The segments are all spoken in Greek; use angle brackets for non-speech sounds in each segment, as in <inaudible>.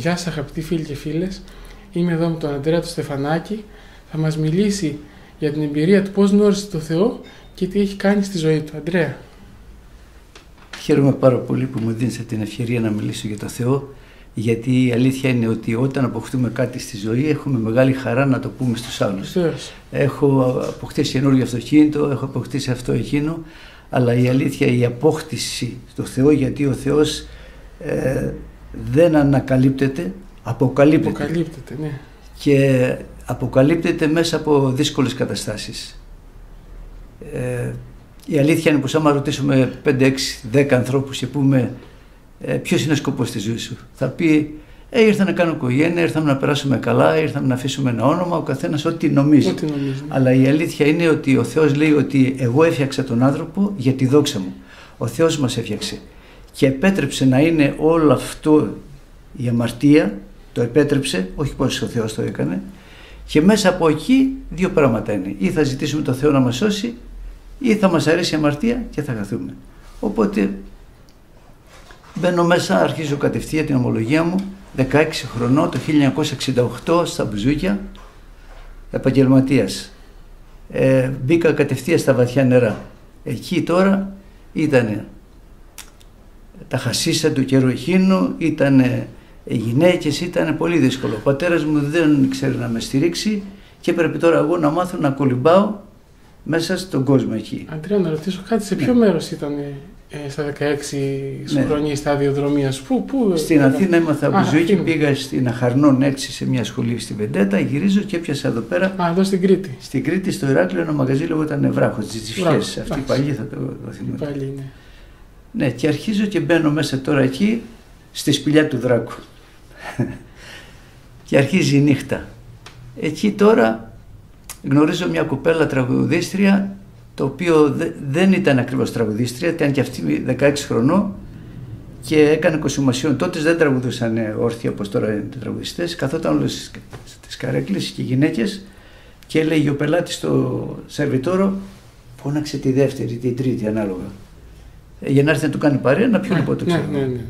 Γεια σας αγαπητοί φίλοι και φίλες. Είμαι εδώ με τον Αντρέα του Στεφανάκη. Θα μας μιλήσει για την εμπειρία του πώς γνώρισε το Θεό και τι έχει κάνει στη ζωή του. Αντρέα. Χαίρομαι πάρα πολύ που μου δίνετε την ευκαιρία να μιλήσω για το Θεό γιατί η αλήθεια είναι ότι όταν αποκτούμε κάτι στη ζωή έχουμε μεγάλη χαρά να το πούμε στους άλλους. Βεβαίως. Έχω αποκτήσει καινούργιο αυτοκίνητο, έχω αποκτήσει αυτό εκείνο, αλλά η αλήθεια η απόκτηση στο Θεό γιατί ο Θεός ε, δεν ανακαλύπτεται, αποκαλύπτεται. Αποκαλύπτεται, ναι. Και αποκαλύπτεται μέσα από δύσκολες καταστάσεις. Ε, η αλήθεια είναι πως άμα ρωτήσουμε 5, 6, 10 ανθρώπους και πούμε ε, ποιος είναι ο σκοπός της ζωής σου, θα πει ε, ήρθα να κάνω οικογένεια, ήρθαμε να περάσουμε καλά, ήρθαμε να αφήσουμε ένα όνομα, ο καθένας ό,τι νομίζει. Ό,τι νομίζει. ναι. Αλλά η αλήθεια είναι ότι ο Θεός λέει ότι εγώ έφτιαξα τον άνθρωπο για τη δόξα μου. Ο Θεός μας έφτιαξε και επέτρεψε να είναι όλο αυτό η αμαρτία, το επέτρεψε, όχι πως ο Θεός το έκανε και μέσα από εκεί δύο πράγματα είναι. Ή θα ζητήσουμε το Θεό να μας σώσει ή θα μας αρέσει η αμαρτία και θα χαθούμε. Οπότε μπαίνω μέσα, αρχίζω κατευθείαν την ομολογία μου 16 χρονών το 1968 στα Μπουζούκια επαγγελματίας. Ε, μπήκα κατευθείαν στα βαθιά νερά. Εκεί τώρα ήταν τα χασίσα του καιρού εκείνου, ήταν γυναίκες, ήταν πολύ δύσκολο. Ο πατέρας μου δεν ξέρει να με στηρίξει και πρέπει τώρα εγώ να μάθω να κολυμπάω μέσα στον κόσμο εκεί. Αντρέα, να ρωτήσω κάτι. Σε ποιο μέρος ήταν ε, στα 16 Ναι. χρόνια η σταδιοδρομία σου; Πού, πού, Στην Αθήνα έμαθα Α, μπουζούκι, Αθήνα. πήγα στην Αχαρνών 6 σε μια σχολή στη Βεντέτα, γυρίζω και έπιασα εδώ πέρα Α, εδώ στην Κρήτη. στην Κρήτη, στο Ηράκλειο, ένα μαγαζί λέγονταν Νευράχο, τις τσιφιέ. Μπράβο, Αυτή εντάξει. παλιή θα το, το θυμάμαι. Πάλι είναι. Ναι, και αρχίζω και μπαίνω μέσα τώρα εκεί στη σπηλιά του Δράκου. <laughs> και αρχίζει η νύχτα. Εκεί τώρα γνωρίζω μια κοπέλα τραγουδίστρια, το οποίο δε- δεν ήταν ακριβώς τραγουδίστρια, ήταν και αυτή 16 χρονών και έκανε κοσουμασιόν. Τότε δεν τραγουδούσαν ε, όρθια όπως τώρα είναι οι τραγουδιστές, καθόταν όλες στις καρέκλες και οι γυναίκες και έλεγε ο πελάτης στο σερβιτόρο φώναξε τη δεύτερη, την τρίτη ανάλογα. Ε, για να έρθει να του κάνει παρέα να πιούν από το ναι, ξέρω. ναι, ναι.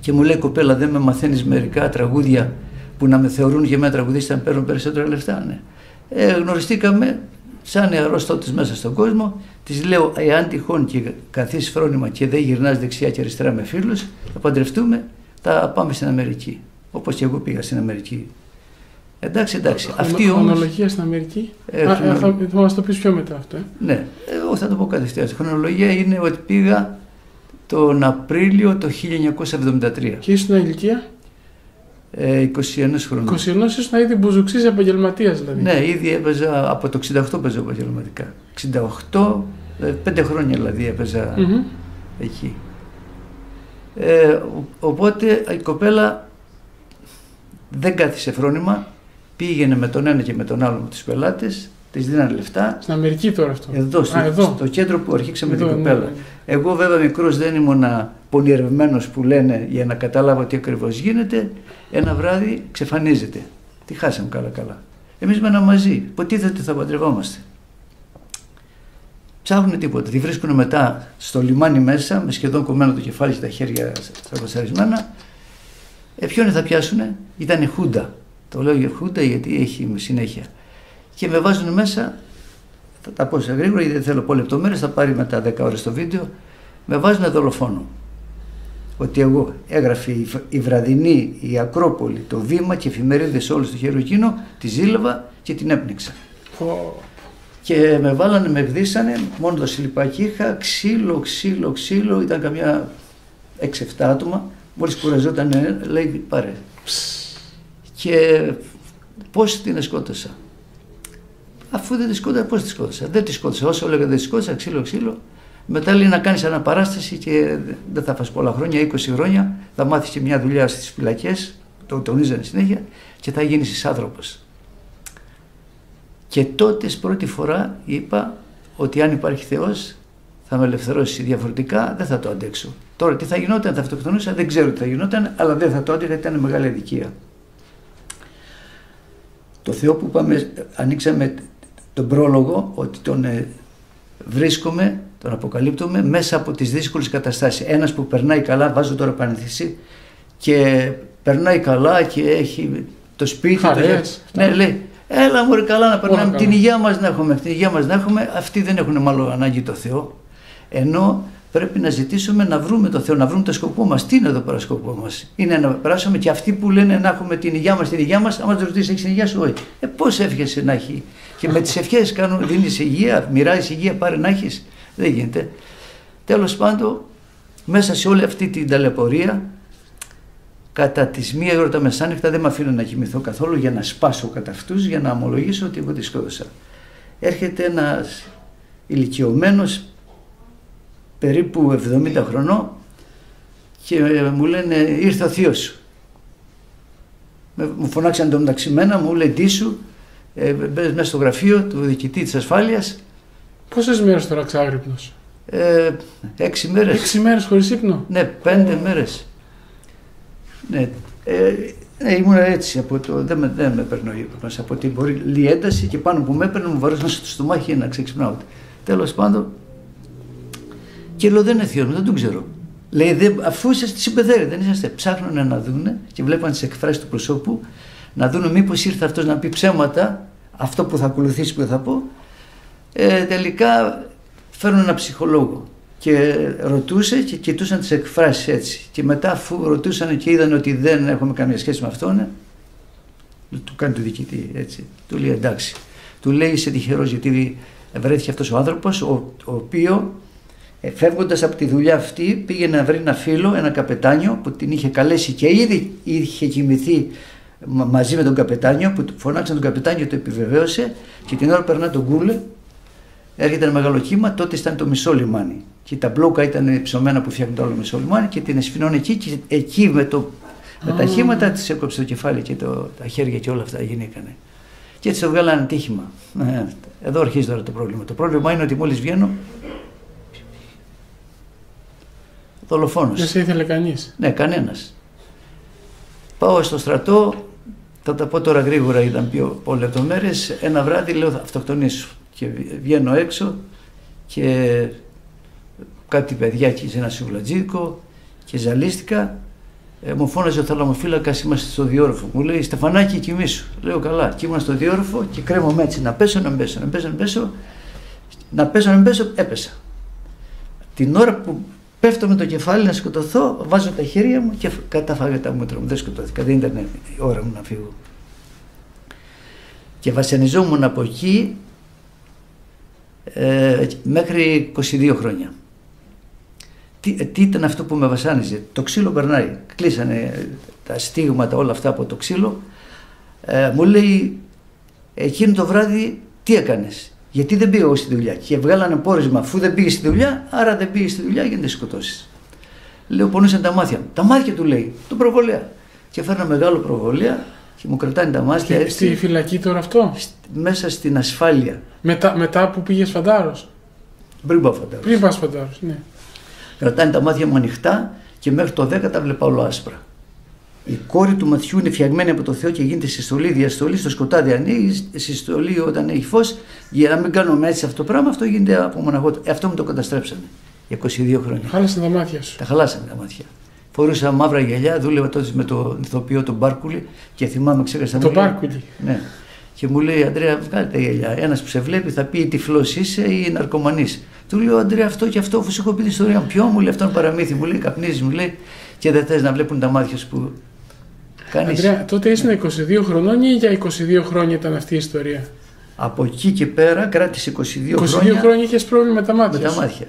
Και μου λέει κοπέλα, δεν με μαθαίνεις μερικά τραγούδια που να με θεωρούν για μένα τραγουδίστα να παίρνουν περισσότερα λεφτά; Ναι. Ε, γνωριστήκαμε σαν νεαρός τότε μέσα στον κόσμο. Της λέω, εάν τυχόν και καθίσει φρόνημα και δεν γυρνάς δεξιά και αριστερά με φίλους, θα παντρευτούμε, θα πάμε στην Αμερική. Όπως και εγώ πήγα στην Αμερική. Εντάξει, εντάξει. Χρονο- Αυτή όμω. Χρονολογία στην Αμερική. Ε, Α, χρονο- ε, θα, θα μας το πεις πιο μετά αυτό. Ε. Ναι, εγώ θα το πω κατευθείαν. Η χρονολογία είναι ότι πήγα τον Απρίλιο το 1973. Και ήσουν ηλικία; Ε, 21 χρονών. 21, ήσουν ήδη μπουζουξής επαγγελματίας δηλαδή. Ναι, ήδη έπαιζα από το 68 παίζω επαγγελματικά. 68, ε, πέντε χρόνια δηλαδή έπαιζα Μμμ. εκεί. Ε, ο- οπότε η κοπέλα δεν κάθισε φρόνημα, πήγαινε με τον ένα και με τον άλλο με τους πελάτες, της δίνανε λεφτά. Στην Αμερική τώρα αυτό. Εδώ, στο, Α, εδώ. στο κέντρο που αρχίξαμε Εδώ, την ναι, κοπέλα. ναι. Εγώ βέβαια μικρός δεν ήμουν πονηρευμένος που λένε για να καταλάβω τι ακριβώς γίνεται. Ένα βράδυ ξεφανίζεται. Τι χάσαμε καλά καλά. Εμείς μέναμε μαζί. Υποτίθεται θα παντρευόμαστε. Ψάχνουν τίποτα. Τη βρίσκουν μετά στο λιμάνι μέσα με σχεδόν κομμένο το κεφάλι και τα χέρια στραβασαρισμένα. Ε, ποιον θα πιάσουνε; Ήταν η Χούντα. Το λέω για Χούντα γιατί έχει συνέχεια. Και με βάζουν μέσα θα τα πω σε γρήγορα γιατί δεν θέλω πω λεπτομέρειες, θα πάρει μετά 10 ώρες το βίντεο. Με βάζουν δολοφόνο. Ότι εγώ έγραφε η, β- η βραδινή, η Ακρόπολη, το βήμα και εφημερίδες όλε στο χειροκίνο, τη ζήλευα και την έπνιξα. Πω, Και με βάλανε, με εκδίσανε, μόνο το σιλιπάκι είχα, ξύλο, ξύλο, ξύλο, ήταν καμιά 6-7 άτομα. Μόλις κουραζόταν, ε, λέει πάρε. Και πώς την σκότωσα. Αφού δεν τη σκότωσα, πώς τη σκότωσα. Δεν τη σκότωσα. Όσο έλεγα δεν τη σκότωσα, ξύλο, ξύλο. Μετά λέει να κάνεις αναπαράσταση και δεν θα φας πολλά χρόνια, 20 χρόνια. Θα μάθεις και μια δουλειά στις φυλακές. Το τονίζανε συνέχεια και θα γίνεις άνθρωπος. Και τότε πρώτη φορά είπα ότι αν υπάρχει Θεός θα με ελευθερώσει διαφορετικά, δεν θα το αντέξω. Τώρα τι θα γινόταν, θα αυτοκτονούσα, δεν ξέρω τι θα γινόταν, αλλά δεν θα το άντεχα, ήταν μεγάλη αδικία. Το Θεό που πάμε, ανοίξαμε τον πρόλογο ότι τον ε, βρίσκουμε, τον αποκαλύπτουμε μέσα από τις δύσκολες καταστάσεις. Ένας που περνάει καλά, βάζω τώρα παρενθύση, και περνάει καλά και έχει το σπίτι Χαρές, του. Ναι, λέει, έλα μωρέ καλά να περνάμε, καλά. την υγεία μας να έχουμε, την υγεία μας να έχουμε. Αυτοί δεν έχουν μάλλον ανάγκη το Θεό. Ενώ πρέπει να ζητήσουμε να βρούμε το Θεό, να βρούμε το σκοπό μας. Τι είναι εδώ πέρα σκοπό μας; Είναι να περάσουμε και αυτοί που λένε να έχουμε την υγεία μας, την υγεία μας, άμα τους ρωτήσεις έχεις την υγεία σου, όχι. Ε, πώς εύχεσαι να έχει; Και με τις ευχές κάνουν, δίνεις υγεία, μοιράζεις υγεία, πάρε να έχεις. Δεν γίνεται. Τέλος πάντων, μέσα σε όλη αυτή την ταλαιπωρία, κατά τις μία ώρα τα μεσάνυχτα δεν με αφήνω να κοιμηθώ καθόλου για να σπάσω κατά αυτούς, για να ομολογήσω ότι εγώ τη σκότωσα. Έρχεται ένας ηλικιωμένος περίπου 70 χρονών και μου λένε ήρθε ο θείος σου. Με- Μου φωνάξαν το μεταξύ μένα, μου λέει τι σου, ε, μπες μέσα στο γραφείο του διοικητή της ασφάλειας, Πόσες μέρες τώρα ξάγρυπνος; ε, έξι μέρες. Έξι μέρες χωρίς ύπνο; Ναι, πέντε μέρες. Ναι, ε, ναι, ήμουν έτσι, από το, δεν, με, δεν με παίρνω ύπνος, από την πολύ ένταση και πάνω που με έπαιρνε μου βαρέσαν στο στομάχι να ξεξυπνάω. Τέλος πάντων, και λέω δεν είναι θείος μου, δεν τον ξέρω. Λέει, δεν, αφού είσαστε συμπεθέροι, δεν είσαστε. Ψάχνουν να δούνε και βλέπαν τις εκφράσεις του προσώπου, να δούνε μήπως ήρθε αυτός να πει ψέματα, αυτό που θα ακολουθήσει που θα πω. Ε, τελικά φέρνουν ένα ψυχολόγο και ρωτούσε και κοιτούσαν τις εκφράσεις έτσι. Και μετά αφού ρωτούσαν και είδαν ότι δεν έχουμε καμία σχέση με αυτόν, του κάνει το διοικητή έτσι. Του λέει εντάξει. Του λέει είσαι τυχερός γιατί βρέθηκε αυτός ο άνθρωπος ο, ο οποίος ε, φεύγοντας από τη δουλειά αυτή πήγε να βρει ένα φίλο, ένα καπετάνιο που την είχε καλέσει και ήδη είχε κοιμηθεί μα- μαζί με τον καπετάνιο που του φωνάξαν τον καπετάνιο το επιβεβαίωσε και την ώρα που περνά τον κούλε έρχεται ένα μεγάλο κύμα, τότε ήταν το μισό λιμάνι. Και τα μπλόκα ήταν ψωμένα που φτιάχνουν το άλλο μισό λιμάνι και την εσφινών εκεί και εκεί με, το, με τα Α. χήματα της έκοψε το κεφάλι και το, τα χέρια και όλα αυτά γίνηκαν. Και έτσι το βγάλανε τύχημα. Ε, Εδώ αρχίζει τώρα το πρόβλημα. Το πρόβλημα είναι ότι μόλις βγαίνω. Δολοφόνος. Δεν σε ήθελε κανείς. Ναι, κανένας. Πάω στο στρατό, θα τα πω τώρα γρήγορα, ήταν πιο πολλές λεπτομέρειες. Ένα βράδυ λέω θα αυτοκτονήσω. Και βγαίνω έξω και κάτι παιδιά εκεί σε ένα σουβλατζίδικο και ζαλίστηκα. Ε, μου φώναζε ο θαλαμοφύλακας, είμαστε στο διόροφο. Μου λέει Στεφανάκι, κοιμήσου. Λέω καλά. Και ήμουν στο διόροφο και κρέμομαι έτσι να πέσω, να μην πέσω, να μην πέσω, να μην πέσω. Να πέσω, να μην πέσω, έπεσα. Την ώρα που πέφτω με το κεφάλι να σκοτωθώ, βάζω τα χέρια μου και κατάφαγα τα μούτρα μου. Δεν σκοτώθηκα, δεν ήταν η ώρα μου να φύγω. Και βασανιζόμουν από εκεί ε, μέχρι 22 χρόνια. Τι, τι ήταν αυτό που με βασάνιζε; Το ξύλο περνάει. Κλείσανε τα στίγματα όλα αυτά από το ξύλο. Ε, μου λέει εκείνο το βράδυ τι έκανες; Γιατί δεν πήγα εγώ στη δουλειά. Και βγάλανε πόρισμα αφού δεν πήγες στη δουλειά, άρα δεν πήγες στη δουλειά για να τη σκοτώσεις. Λέω πονούσαν τα μάτια μου. Τα μάτια του λέει, το προβολέα. Και φέρνα μεγάλο προβολέα και μου κρατάνε τα μάτια Στη, έτσι στη φυλακή τώρα αυτό; σ- μέσα στην ασφάλεια. Μετά, μετά που πήγες φαντάρος; Πριν πάω φαντάζομαι. Πριν πας φαντάρος, ναι. Κρατάνε τα μάτια μου ανοιχτά και μέχρι το 10 τα βλέπα όλο άσπρα. Η κόρη του ματιού είναι φτιαγμένη από το Θεό και γίνεται συστολή, διαστολή στο σκοτάδι. Ανοίγεις συστολή όταν έχει φως. Για να μην κάνουμε έτσι αυτό το πράγμα, αυτό γίνεται από μοναχό. Ε, Αυτό μου το καταστρέψανε για 22 χρόνια. Χάλασαν τα μάτια σου. Τα χαλάσανε τα μάτια. Φορούσα μαύρα γυαλιά, δούλευα τότε με τον ηθοποιό τον Μπάρκουλη και θυμάμαι, ξέχασα. Το μου λέει- Μπάρκουλη. Ναι. Και μου λέει, Αντρέα, βγάλε τα γυαλιά. Ένας που σε βλέπει θα πει τυφλό είσαι ή ναρκωμανής. Του λέω, Αντρέα, αυτό και αυτό, αφού σου έχω πει την ιστορία μου. Ποιο μου λέει, αυτό είναι παραμύθι. Μου λέει, καπνίζεις, μου λέει, και δεν θες να βλέπουν τα μάτια σου που κάνει. Αντρέα, τότε ήσουν 22 χρονών ή για 22 χρόνια ήταν αυτή η ιστορία; Από εκεί και πέρα κράτησε 22, 22 χρόνια, χρόνια είχες πρόβλημα με τα μάτια. με τα σου. μάτια.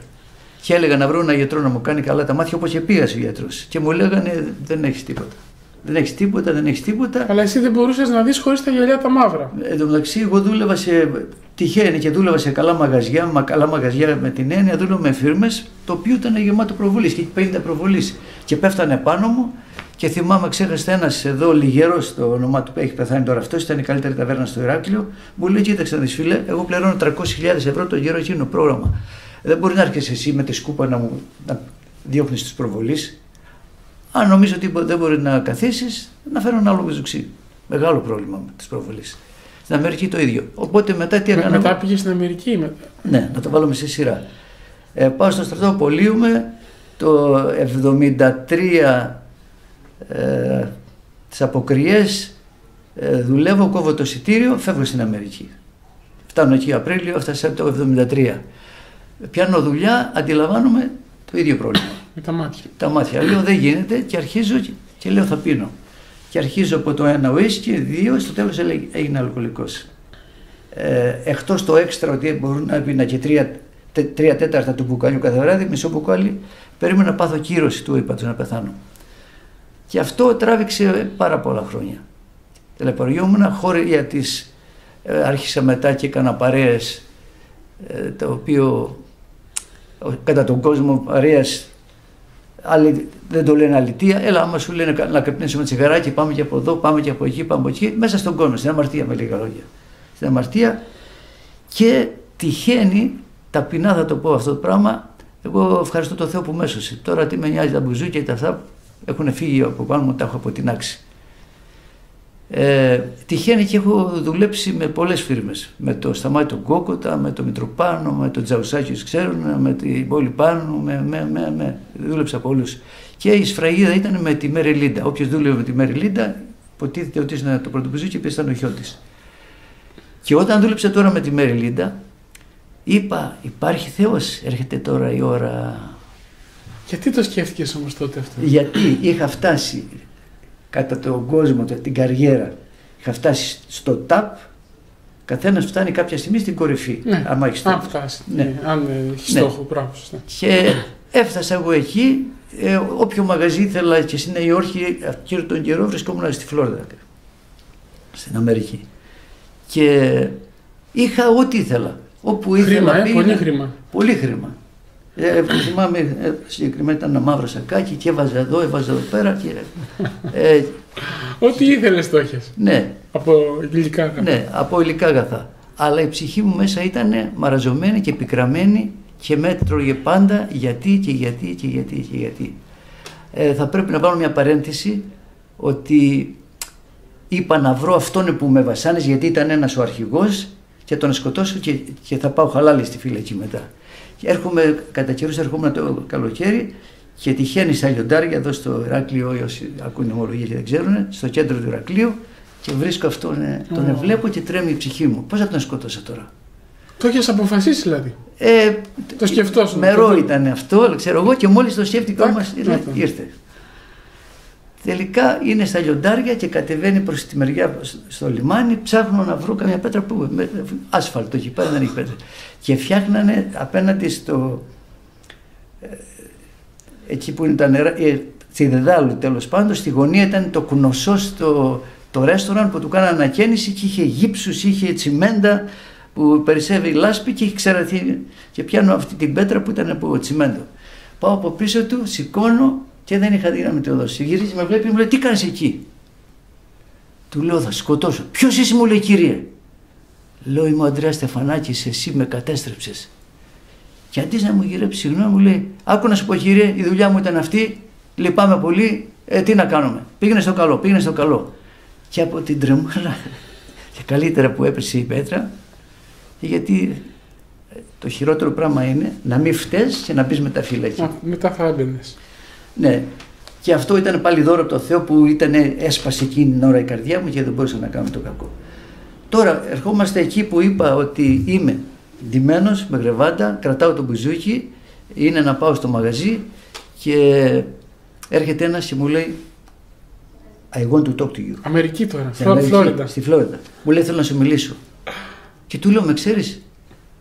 Και έλεγα να βρω ένα γιατρό να μου κάνει καλά τα μάτια, όπως και πήγα ο γιατρός. Και μου λέγανε, δεν έχεις τίποτα. Δεν έχεις τίποτα, δεν έχεις τίποτα. Αλλά εσύ δεν μπορούσες να δεις χωρίς τα γυαλιά τα μαύρα. Εν τω μεταξύ, εγώ δούλευα σε. Τυχαίνει και δούλευα σε καλά μαγαζιά, μα καλά μαγαζιά με την έννοια, δούλευα με φίρμες, το οποίο ήταν γεμάτο προβολής και 50 προβολής. Και πέφτανε πάνω μου και θυμάμαι, ξέχασε ένας εδώ λιγερός, το όνομά του που έχει πεθάνει τώρα αυτός, ήταν η καλύτερη ταβέρνα στο Ηράκλειο. Μου λέει: Κοίταξε να δεις, φίλε, εγώ πληρώνω 300.000 ευρώ το γέρο εκείνο πρόγραμμα. Δεν μπορεί να έρχεσαι εσύ με τη σκούπα να μου να διώχνεις τις προβολή. Αν νομίζω ότι δεν μπορεί να καθίσεις, να φέρω ένα άλλο βεζουξί. Μεγάλο πρόβλημα με τις προβολέ. Στην Αμερική το ίδιο. Οπότε μετά τι Με, έκανα; μετά εγώ; πήγες στην Αμερική. Με... Ναι, να το βάλουμε σε σειρά. Ε, πάω στο στρατό, απολύουμε. Το 73 ε, τις αποκριές ε, δουλεύω, κόβω το εισιτήριο, φεύγω στην Αμερική. Φτάνω εκεί Απρίλιο, έφτασα το 1973. Πιάνω δουλειά, αντιλαμβάνομαι το ίδιο πρόβλημα. Με τα μάτια. Τα μάτια. Λέω δεν γίνεται και αρχίζω και, και λέω θα πίνω. Και αρχίζω από το ένα ουίσκι, δύο, στο τέλος έλεγε- έγινε αλκοολικός. Ε, εκτός το έξτρα ότι μπορούν να πίνα και τρία, τε, τρία τέταρτα του μπουκαλιού κάθε βράδυ, μισό μπουκάλι, περίμενα να πάθω κύρωση του είπα να πεθάνω. Και αυτό τράβηξε πάρα πολλά χρόνια. Τελεπαριόμουν, χώρια της, ε, άρχισα μετά και έκανα παρέες, ε, το οποίο ο- κατά τον κόσμο παρέας Άλλοι δεν το λένε αλητία. Έλα, άμα σου λένε να καπνίσουμε τσιγαράκι, πάμε και από εδώ, πάμε και από εκεί, πάμε από εκεί. Μέσα στον κόσμο, στην αμαρτία με λίγα λόγια. Στην αμαρτία και τυχαίνει, ταπεινά θα το πω αυτό το πράγμα, εγώ ευχαριστώ τον Θεό που με έσωσε. Τώρα τι με νοιάζει τα μπουζούκια και τα αυτά έχουν φύγει από πάνω μου, τα έχω αποτινάξει. Ε, τυχαίνει και έχω δουλέψει με πολλές φίρμες. Με το Σταμάτη τον Κόκοτα, με το Μητροπάνο, με το Τσαουσάκη, ξέρουν, με την Πόλυ Πάνου, με, με, με, με. Δούλεψα από όλους. Και η σφραγίδα ήταν με τη Μέρη Λίντα. Όποιος δούλευε με τη Μέρη Λίντα, υποτίθεται ότι ήταν το πρώτο μπουζούκι και ήταν ο χιό της. Και όταν δούλεψα τώρα με τη Μέρη Λίντα, είπα υπάρχει Θεός, έρχεται τώρα η ώρα Γιατί το σκέφτηκες όμως τότε αυτό; γιατί είχα φτάσει κατά τον κόσμο, την καριέρα, είχα φτάσει στο ταπ, καθένας φτάνει κάποια στιγμή στην κορυφή. Ναι, άμα έχεις αν στόχο. φτάσεις. Ναι. Ναι. Αν έχεις Ναι. στόχο, μπράβο, σωστά. Και έφτασα εγώ εκεί, ε, όποιο μαγαζί ήθελα και στη Νέα Υόρκη, εκείνο τον καιρό βρισκόμουν στη Φλόριδα, στην Αμερική. Και είχα ό,τι ήθελα. Όπου ήθελα Χρήμα, ε, πήγαινα. πολύ χρήμα. Πολύ χρήμα. Ε, θυμάμαι ε, συγκεκριμένα ήταν ένα μαύρο σακάκι και έβαζα εδώ, έβαζα εδώ πέρα. Και, ε, Ό,τι ήθελες το έχεις. ναι, Από υλικά. αγαθά. ναι, από υλικά αγαθά. Αλλά η ψυχή μου μέσα ήταν μαραζωμένη και πικραμένη και με έτρωγε πάντα γιατί και γιατί και γιατί και γιατί. Ε, θα πρέπει να βάλω μια παρένθεση ότι είπα να βρω αυτόν που με βασάνιζε γιατί ήταν ένας ο αρχηγός και τον σκοτώσω και, και θα πάω χαλάλι στη φυλακή μετά. Και έρχομαι, κατά καιρούς ερχόμουν το καλοκαίρι και τυχαίνει στα λιοντάρια εδώ στο Ηράκλειο, όσοι ακούνε ομολογία και δεν ξέρουν, στο κέντρο του Ηρακλείου και βρίσκω αυτόν, ε, τον Ω. βλέπω και τρέμει η ψυχή μου. Πώς θα τον σκοτώσω τώρα; Το έχεις αποφασίσει δηλαδή; Ε, Το σκεφτόσουν. Μερό Το- ήταν αυτό, ξέρω εγώ και μόλις το σκέφτηκα Τάκ, όμως να το. ήρθε. Τελικά είναι στα λιοντάρια και κατεβαίνει προς τη μεριά στο λιμάνι, ψάχνω να βρω καμιά πέτρα που με, άσφαλτο εκεί πέρα δεν έχει πέτρα. Και φτιάχνανε απέναντι στο, ε, εκεί που είναι τα νερά, ε, στη Δεδάλου τέλος πάντων, στη γωνία ήταν το κνοσό στο το ρέστοραν που του κάνανε ανακαίνιση και είχε γύψους, είχε τσιμέντα που περισσεύει η λάσπη και είχε ξεραθεί και πιάνω αυτή την πέτρα που ήταν από τσιμέντο. Πάω από πίσω του, σηκώνω και δεν είχα δύναμη να το δώσω. Γυρίζει, με βλέπει, μου λέει τι κάνεις εκεί; Του λέω θα σκοτώσω. Ποιος είσαι μου λέει κύριε; Λέω είμαι ο Αντρέας Στεφανάκης, εσύ με κατέστρεψες. Και αντί να μου γυρέψει συγγνώμη μου λέει άκου να σου πω κύριε η δουλειά μου ήταν αυτή, λυπάμαι πολύ, ε, τι να κάνουμε. Πήγαινε στο καλό, πήγαινε στο καλό. Και από την τρεμούρα <laughs> και καλύτερα που έπεσε η πέτρα γιατί ε, το χειρότερο πράγμα είναι να μην φταίς και να μπει με τα φύλλα Α, μετά θα έμπαινε. Ναι. Και αυτό ήταν πάλι δώρο από το Θεό που ήταν, έσπασε εκείνη την ώρα η καρδιά μου και δεν μπορούσα να κάνω το κακό. Τώρα ερχόμαστε εκεί που είπα ότι είμαι ντυμένος με γρεβάντα, κρατάω το μπουζούκι, είναι να πάω στο μαγαζί και έρχεται ένας και μου λέει I want to talk to you. Αμερική τώρα. Στην Φλο- Αμερική, Φλόριντα. Στη Φλόριντα. Μου λέει θέλω να σου μιλήσω. Και του λέω με ξέρεις;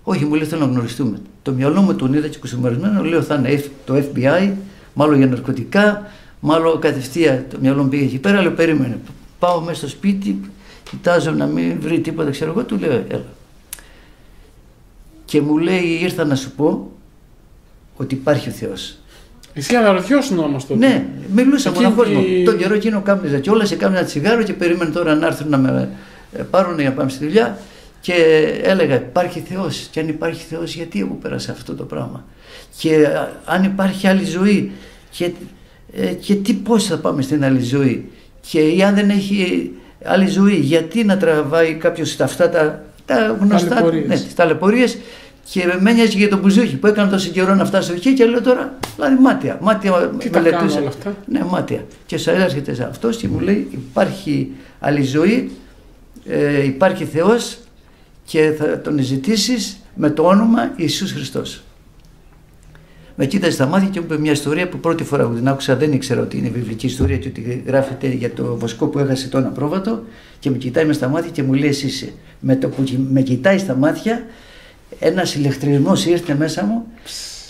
Όχι μου λέει θέλω να γνωριστούμε. Το μυαλό μου τον είδα και κουστομαρισμένο. Λέω θα είναι το FBI, μάλλον για ναρκωτικά, μάλλον κατευθείαν το μυαλό μου πήγε εκεί πέρα. Λέω περίμενε. Πάω μέσα στο σπίτι, κοιτάζω να μην βρει τίποτα, ξέρω εγώ, του λέω έλα. Και μου λέει ήρθα να σου πω ότι υπάρχει ο Θεός. Εσύ αναρωτιώσουν όμως τότε; Ναι, μιλούσα Εκεί μοναχός μου. η- Τον καιρό εκείνο κάμνιζα και όλα σε κάμνιζα τσιγάρο και περίμενε τώρα να έρθουν να με ε, πάρουν για να πάμε στη δουλειά και έλεγα υπάρχει Θεός και αν υπάρχει Θεός γιατί εγώ πέρασα αυτό το πράγμα; Και α, αν υπάρχει άλλη ζωή και, ε, και τι πώς θα πάμε στην άλλη ζωή; Και ή αν δεν έχει άλλη ζωή γιατί να τραβάει κάποιος τα αυτά τα, τα γνωστά Ταλαιπωρίες. ναι, τις ταλαιπωρίες; Και με ένοιαζε για τον Μπουζούκι που έκανε τόσο καιρό να φτάσει εκεί και λέω τώρα, δηλαδή μάτια. Μάτια Τι τα μελετούσε. κάνω όλα αυτά; Ναι, μάτια. Και σου έρχεται σε αυτός και μου λέει: Υπάρχει άλλη ζωή, ε, υπάρχει Θεός και θα τον ζητήσεις με το όνομα Ιησούς Χριστός. Με κοίταζε στα μάτια και μου είπε μια ιστορία που πρώτη φορά που την άκουσα δεν ήξερα ότι είναι βιβλική ιστορία και ότι γράφεται για το βοσκό που έχασε το ένα πρόβατο και με κοιτάει μες στα μάτια και μου λέει εσύ είσαι. Με το που με κοιτάει στα μάτια ένας ηλεκτρισμός ήρθε μέσα μου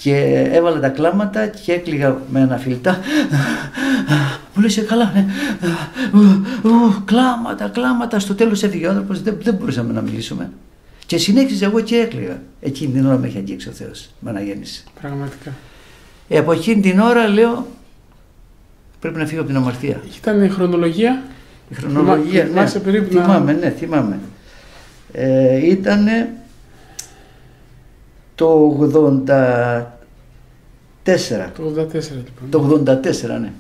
και έβαλα τα κλάματα και έκλειγα με αναφιλτά. Μου λέει σε καλά, ναι. Κλάματα, κλάματα. Στο τέλος έφυγε ο άνθρωπος, δεν, δεν μπορούσαμε να μιλήσουμε. Και συνέχιζε εγώ και έκλειγα. Εκείνη την ώρα με είχε αγγίξει ο Θεός, με αναγέννηση. Πραγματικά. Ε, από εκείνη την ώρα λέω πρέπει να φύγω από την αμαρτία. Ήταν η χρονολογία; Η χρονολογία, ναι, θυμάσαι περίπου να- θυμάμαι, ναι, θυμάμαι. Ε, ήτανε το 84. Το 84 λοιπόν. Το 84, ναι.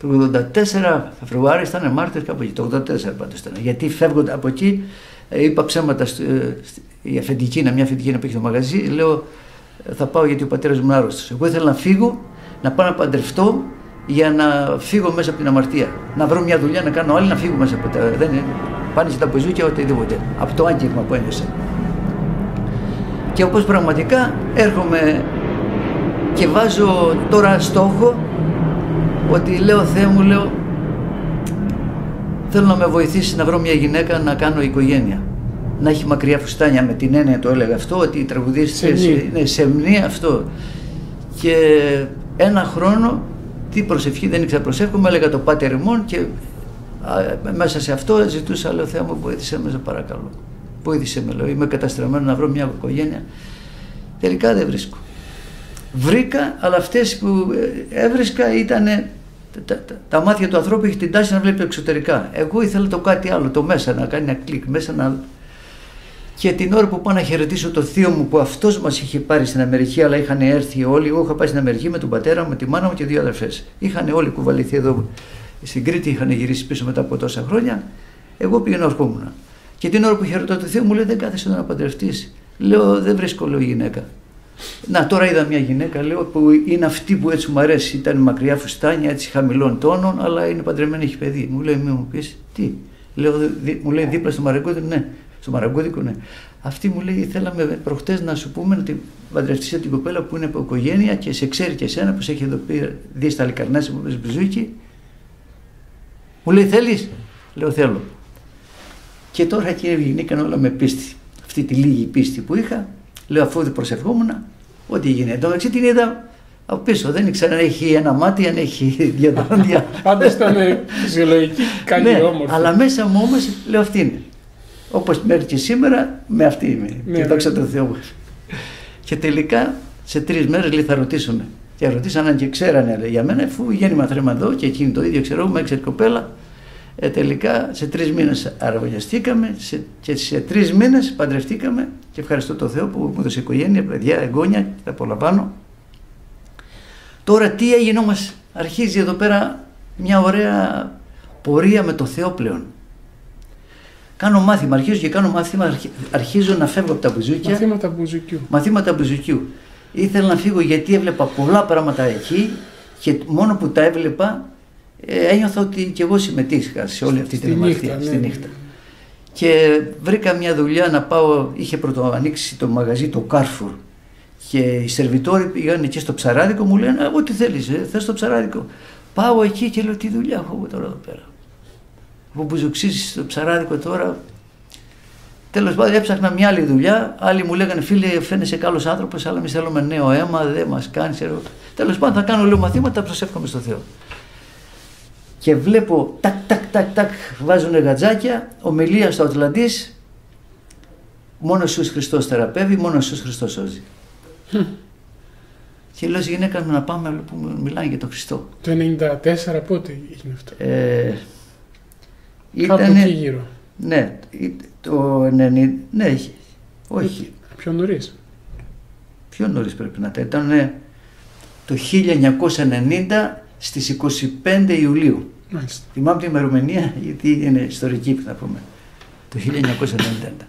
Το 84 Φεβρουάριο ήταν Μάρτιο κάπου εκεί. Το 84 πάντως ήταν. Γιατί φεύγοντα από εκεί, ε, είπα ψέματα στο, ε, στη- η αφεντικίνα, μια αφεντικίνα που έχει το μαγαζί, λέω ε, θα πάω γιατί ο πατέρας μου είναι άρρωστος. Εγώ ήθελα να φύγω, να πάω να παντρευτώ για να φύγω μέσα από την αμαρτία. Να βρω μια δουλειά να κάνω άλλη, να φύγω μέσα από τα. Δεν είναι. Πάνε στα πεζούκια οτιδήποτε. Από το άγγιγμα που ένιωσα. Και όπως πραγματικά έρχομαι και βάζω τώρα στόχο ότι λέω Θεέ μου λέω θέλω να με βοηθήσει να βρω μια γυναίκα να κάνω οικογένεια. Να έχει μακριά φουστάνια. Με την έννοια το έλεγα αυτό ότι οι τραγουδίστες Σεμνή. ναι, σεμνή αυτό. Και ένα χρόνο τι προσευχή δεν ήξερα προσεύχομαι έλεγα το πάτερ ημών και α, μέσα σε αυτό ζητούσα λέω Θεέ μου βοήθησέ με σε παρακαλώ βοήθησε με λέω είμαι καταστραμμένο να βρω μια οικογένεια τελικά δεν βρίσκω. Βρήκα, αλλά αυτές που ε, έβρισκα ήταν τα, τα, τα μάτια του ανθρώπου έχει την τάση να βλέπει εξωτερικά. Εγώ ήθελα το κάτι άλλο, το μέσα, να κάνει ένα κλικ μέσα να... Και την ώρα που πάω να χαιρετήσω το θείο μου που αυτός μας είχε πάρει στην Αμερική, αλλά είχαν έρθει όλοι. Εγώ είχα πάει στην Αμερική με τον πατέρα μου, με τη μάνα μου και δύο αδερφές. Είχαν όλοι κουβαληθεί εδώ στην Κρήτη, είχαν γυρίσει πίσω μετά από τόσα χρόνια. Εγώ πήγαινα ορκόμουνα. Και την ώρα που χαιρετώ το θείο μου λέει: Δεν κάθεσαι εδώ να παντρευτείς. Λέω: Δεν βρίσκω λέω γυναίκα. Να, τώρα είδα μια γυναίκα, λέω, που είναι αυτή που έτσι μου αρέσει. Ήταν μακριά φουστάνια, έτσι χαμηλών τόνων, αλλά είναι παντρεμένη, έχει παιδί. Μου λέει, μη μου πεις, τι; Λέω, δι- μου λέει δίπλα στο Μαραγκούδικο, ναι. Στο Μαραγκούδικο, ναι. Αυτή μου λέει, θέλαμε προχτές να σου πούμε να την παντρευτείς την κοπέλα που είναι από οικογένεια και σε ξέρει και εσένα που σε έχει εδώ πει, δεις στα Λικαρνάσια που παίζει μπουζούκι. Μου λέει, θέλεις; Λέω, θέλω. Και τώρα και γίνηκαν όλα με πίστη. Αυτή τη λίγη πίστη που είχα, λέω αφού δεν προσευχόμουν, ό,τι γίνεται. Εν τω μεταξύ την είδα από πίσω. Δεν ήξερα αν έχει ένα μάτι, αν έχει <laughs> δύο δόντια. Πάντω ήταν φυσιολογική, καλή ναι, όμορφη. αλλά μέσα μου όμως λέω αυτή είναι. Όπως μέχρι και σήμερα, με αυτή είμαι. Ναι, και ναι. δόξα τω Θεώ. και τελικά σε τρεις μέρες λέει θα ρωτήσουμε. Και ρωτήσαν αν και ξέρανε λέει, για μένα, αφού γέννημα θρέμα εδώ και εκείνη το ίδιο ξέρω, με έξερε κοπέλα. Ε, τελικά σε τρεις μήνες αραβωνιαστήκαμε σε, και σε τρεις μήνες παντρευτήκαμε και ευχαριστώ τον Θεό που μου έδωσε οικογένεια, παιδιά, εγγόνια, τα απολαμβάνω. Τώρα τι έγινε όμως, αρχίζει εδώ πέρα μια ωραία πορεία με το Θεό πλέον. Κάνω μάθημα, αρχίζω και κάνω μάθημα, αρχι- αρχίζω να φεύγω από τα μπουζούκια, Μαθήματα μπουζουκιού. μαθήματα μπουζουκιού. Ήθελα να φύγω γιατί έβλεπα πολλά πράγματα εκεί και μόνο που τα έβλεπα ε, ένιωθα ότι και εγώ συμμετείχα σε όλη αυτή Στη την νύχτα, αμαρτία, ναι, στη ναι. νύχτα. Και βρήκα μια δουλειά να πάω, είχε πρώτο ανοίξει το μαγαζί το Carrefour και οι σερβιτόροι πήγαν εκεί στο ψαράδικο, μου λένε «Α, ό,τι θέλεις, ε, θες το ψαράδικο». Πάω εκεί και λέω τι δουλειά έχω εγώ τώρα εδώ πέρα. Αφού μπουζουξίσεις στο ψαράδικο τώρα. Τέλος πάντων έψαχνα μια άλλη δουλειά, άλλοι μου λέγανε φίλε φαίνεσαι καλός άνθρωπος, αλλά εμείς θέλουμε νέο αίμα, δεν μας κάνεις. ξέρω». Τέλος πάντων θα κάνω λίγο μαθήματα, προσεύχομαι στο Θεό. Και βλέπω τάκ τάκ τάκ τάκ βάζουν γατζάκια, ομιλία στο Ατλαντής, μόνο ο Ιησούς Χριστός θεραπεύει, μόνο ο Ιησούς Χριστός σώζει. Και λέω στη γυναίκα μου να πάμε που μου μιλάνε για τον Χριστό. Το 94 πότε έγινε αυτό; Ε, Κάπου ήτανε- εκεί γύρω. ναι, ή- το 90, ναι, είχε. όχι, Πιο νωρίς. πιο νωρίς πρέπει να ήταν. Ήταν το 1990 στις 25 Ιουλίου. Μάλιστα. Θυμάμαι την ημερομηνία γιατί είναι ιστορική να πούμε. Το 1990.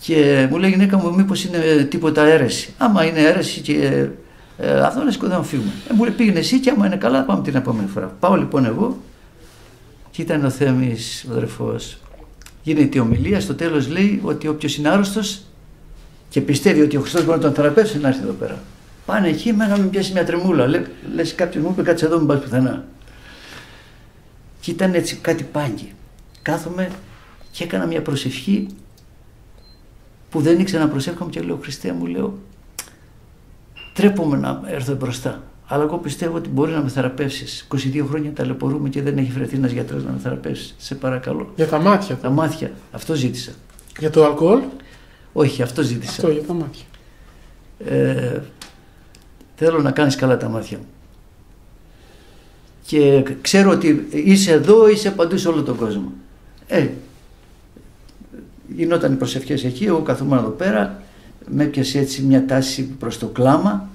Και μου λέει η γυναίκα μου, μήπως είναι τίποτα αίρεση. Άμα είναι αίρεση και ε, αυτό να σηκωθούμε φύγουμε. Ε, μου λέει πήγαινε εσύ και άμα είναι καλά, πάμε την επόμενη φορά. Πάω λοιπόν εγώ και ήταν ο Θέμη, ο αδερφός. Γίνεται η ομιλία, στο τέλος λέει ότι όποιος είναι άρρωστος και πιστεύει ότι ο Χριστός μπορεί να τον θεραπεύσει, να έρθει εδώ πέρα. Πάνε εκεί, μένα με πιάσει μια τρεμούλα. Λε λες, κάποιο μου είπε κάτσε εδώ, μην πας πουθενά. Και ήταν έτσι κάτι πάγκι. Κάθομαι και έκανα μια προσευχή που δεν ήξερα να προσεύχομαι και λέω Χριστέ μου λέω τρέπομαι να έρθω μπροστά. Αλλά εγώ πιστεύω ότι μπορεί να με θεραπεύσεις. 22 χρόνια ταλαιπωρούμε και δεν έχει βρεθεί ένας γιατρός να με θεραπεύσει. Σε παρακαλώ. Για τα μάτια. Τα μάτια. Αυτό ζήτησα. Για το αλκοόλ; Όχι, αυτό ζήτησα. Αυτό για τα μάτια. Ε, θέλω να κάνεις καλά τα μάτια μου. Και ξέρω ότι είσαι εδώ, είσαι παντού σε όλο τον κόσμο. Ε, γινόταν οι προσευχές εκεί, εγώ καθόμουν εδώ πέρα, με έπιασε έτσι μια τάση προς το κλάμα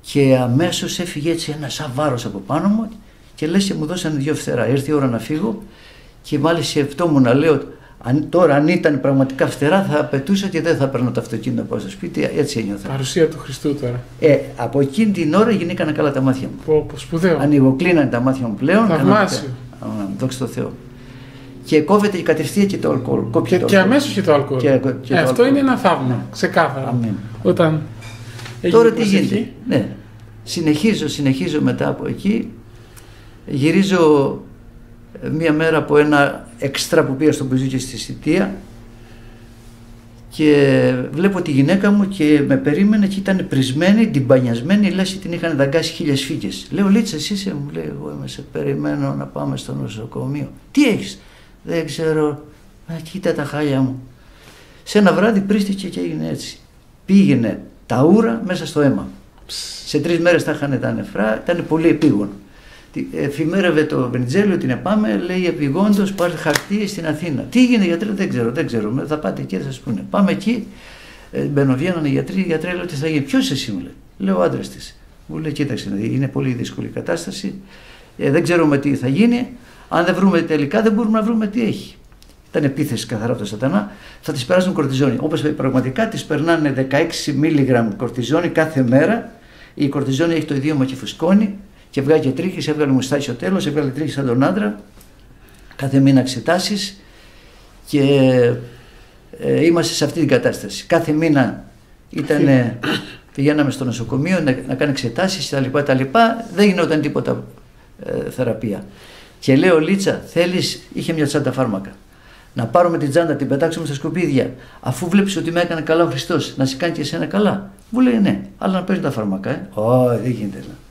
και αμέσως έφυγε έτσι ένα σαν βάρος από πάνω μου και λες και μου δώσανε δύο φτερά. Ήρθε η ώρα να φύγω και μάλιστα σκεφτόμουν να λέω αν, τώρα αν ήταν πραγματικά φτερά θα απαιτούσα και δεν θα παίρνω το αυτοκίνητο από στο σπίτι, έτσι ένιωθα. Παρουσία του Χριστού τώρα. Ε, από εκείνη την ώρα γινήκαν καλά τα μάτια μου. Πω, πω, σπουδαίο. Ανοιγοκλίνανε τα μάτια μου πλέον. Θαυμάσιο. Δόξα τω Θεώ. Και κόβεται και κατευθείαν και το αλκοόλ. Και, και αμέσως και το αλκοόλ. Και, και ε, το αυτό αλκοόλ. είναι ένα θαύμα. Ξεκάθαρα. Αμήν. Όταν Τώρα έγινε τι προσευχή, γίνεται. Ναι. Συνεχίζω, συνεχίζω μετά από εκεί. Γυρίζω ε, μία μέρα από ένα εξτρά που πήγα στο Μπουζίκι στη Σιτία και βλέπω τη γυναίκα μου και με περίμενε και ήταν πρισμένη, την πανιασμένη, λες και την είχαν δαγκάσει χίλιες φύγες. Λέω Λίτσα εσύ είσαι, μου λέει εγώ είμαι σε περιμένω να πάμε στο νοσοκομείο. Τι έχεις, δεν ξέρω, Α, κοίτα τα χάλια μου. Σε ένα βράδυ πρίστηκε και έγινε έτσι. Πήγαινε τα ούρα μέσα στο αίμα. Σε τρεις μέρες τα είχαν τα νεφρά, ήταν πολύ επίγον. Τι- Εφημέρευε το Βενιτζέλιο, την επάμε, λέει επιγόντως πάρε χαρτί στην Αθήνα. Τι έγινε γιατρέ, δεν ξέρω, δεν ξέρω. Με- Θα πάτε εκεί, θα σας πούνε. Πάμε εκεί, ε, μπαινοβγαίνανε οι γιατροί, γιατρέ, λέω τι θα γίνει. Ποιος εσύ μου λέει. Λέω άντρας της. Μου λέει, κοίταξε, να δει, είναι πολύ δύσκολη η κατάσταση. Ε, δεν ξέρουμε τι θα γίνει. Αν δεν βρούμε τελικά, δεν μπορούμε να βρούμε τι έχει. Ήταν επίθεση καθαρά από τον Σατανά. Θα τη περάσουν κορτιζόνη. Όπως πραγματικά τη περνάνε 16 μιλιγκράμμ κορτιζόνη κάθε μέρα. Η κορτιζόνη έχει το ιδίωμα και φουσκώνει και βγάζει τρίχες. Έβγαλε μουστάκι στο τέλος, έβγαλε τρίχες σαν τον άντρα. Κάθε μήνα εξετάσεις και ε, είμαστε σε αυτή την κατάσταση. Κάθε μήνα ήταν, πηγαίναμε στο νοσοκομείο να, να κάνει εξετάσεις κτλ. Δεν γινόταν τίποτα ε, θεραπεία. Και λέω Λίτσα, θέλεις, είχε μια τσάντα φάρμακα. Να πάρουμε την τσάντα, την πετάξουμε στα σκουπίδια. Αφού βλέπεις ότι με έκανε καλά ο Χριστός, να σε κάνει και εσένα καλά. Μου λέει ναι, αλλά να παίρνει τα φάρμακα. Ε. Ω, δεν γίνεται. Λέω.